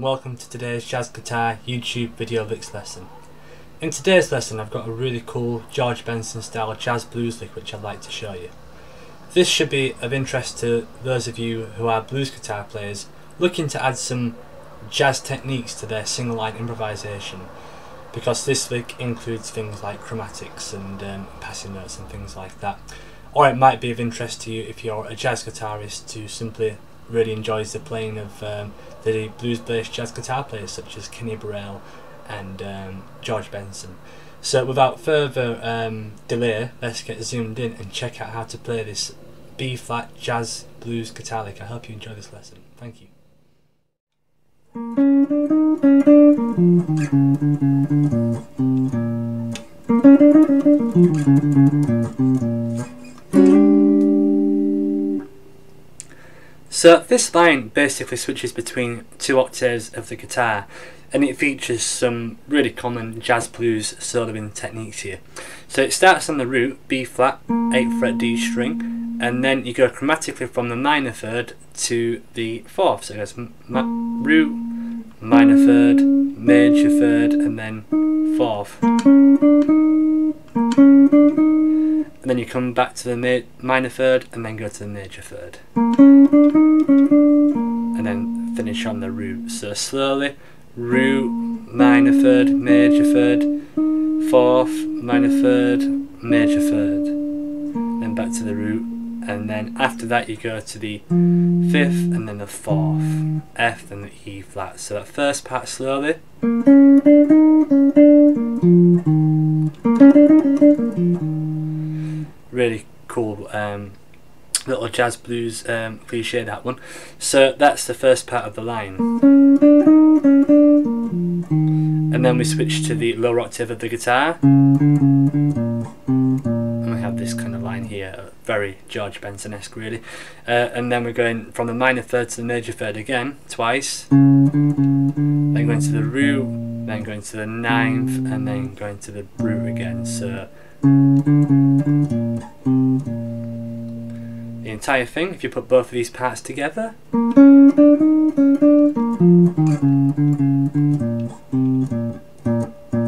And welcome to today's jazz guitar YouTube video licks lesson. In today's lesson I've got a really cool George Benson style jazz blues lick which I'd like to show you. This should be of interest to those of you who are blues guitar players looking to add some jazz techniques to their single line improvisation because this lick includes things like chromatics and um, passing notes and things like that. Or it might be of interest to you if you're a jazz guitarist to simply really enjoys the playing of um, the blues-based jazz guitar players such as Kenny Burrell and um, George Benson. So without further um, delay, let's get zoomed in and check out how to play this B-flat jazz blues guitar lick. I hope you enjoy this lesson. Thank you. So this line basically switches between two octaves of the guitar and it features some really common jazz blues soloing techniques here. So it starts on the root, B flat, 8th fret D string, and then you go chromatically from the minor third to the fourth. So it goes root, minor third, major third, and then fourth. Then you come back to the minor third and then go to the major third. And then finish on the root. So slowly, root, minor third, major third, fourth, minor third, major third. Then back to the root. And then after that you go to the fifth and then the fourth, F and the E flat. So that first part slowly. Really cool um, little jazz blues um, cliche that one. So that's the first part of the line. And then we switch to the lower octave of the guitar. And we have this kind of line here, very George Benson-esque really. Uh, and then we're going from the minor third to the major third again, twice. Then going to the root, then going to the ninth, and then going to the root again. So the entire thing, if you put both of these parts together.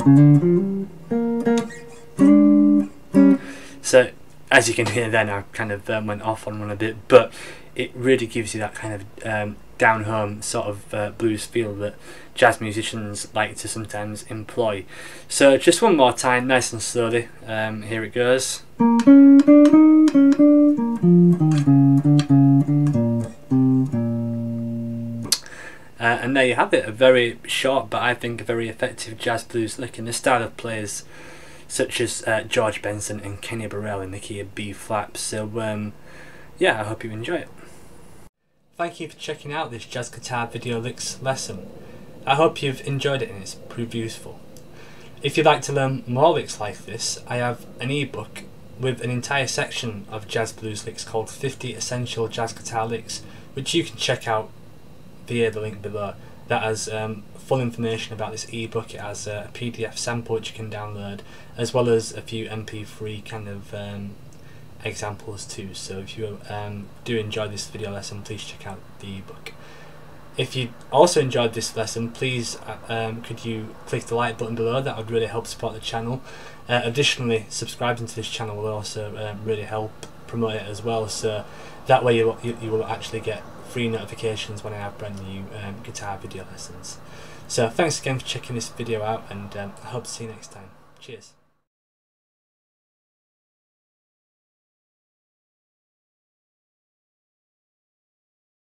So, as you can hear then, I kind of um, went off on one a bit, but it really gives you that kind of um, down home sort of uh, blues feel that jazz musicians like to sometimes employ. So just one more time, nice and slowly, um, here it goes. Uh, and there you have it, a very short but I think a very effective jazz blues lick in the style of players such as uh, George Benson and Kenny Burrell in the key of B flat. So um, yeah, I hope you enjoy it. Thank you for checking out this jazz guitar video licks lesson. I hope you've enjoyed it and it's proved useful. If you'd like to learn more licks like this, I have an ebook with an entire section of jazz blues licks called 50 Essential Jazz Guitar Licks, which you can check out via the link below. That has um, full information about this ebook. It has a PDF sample which you can download, as well as a few MP3 kind of um, examples too. So if you um, do enjoy this video lesson, please check out the ebook. If you also enjoyed this lesson, please uh, um, could you click the like button below, that would really help support the channel. Uh, additionally, subscribing to this channel will also um, really help promote it as well, so that way you, you, you will actually get free notifications when I have brand new um, guitar video lessons. So thanks again for checking this video out and um, I hope to see you next time. Cheers.